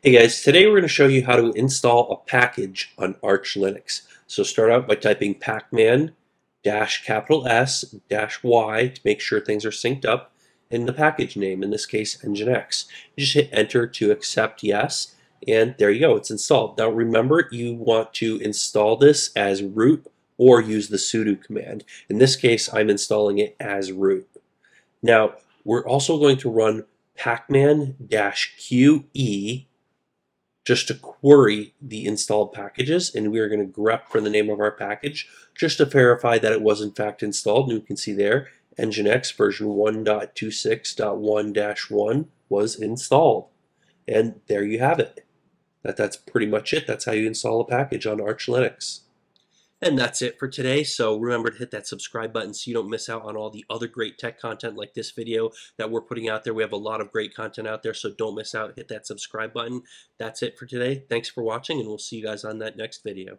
Hey guys, today we're going to show you how to install a package on Arch Linux. So start out by typing pacman dash capital S dash Y to make sure things are synced up in the package name, in this case Nginx. You just hit enter to accept yes and there you go, it's installed. Now remember you want to install this as root or use the sudo command. In this case I'm installing it as root. Now we're also going to run pacman-qe just to query the installed packages and we are going to grep for the name of our package just to verify that it was in fact installed. And you can see there Nginx version 1.26.1-1 was installed. And there you have it. That that's pretty much it. That's how you install a package on Arch Linux and that's it for today. So remember to hit that subscribe button so you don't miss out on all the other great tech content like this video that we're putting out there. We have a lot of great content out there, so don't miss out. Hit that subscribe button. That's it for today. Thanks for watching, and we'll see you guys on that next video.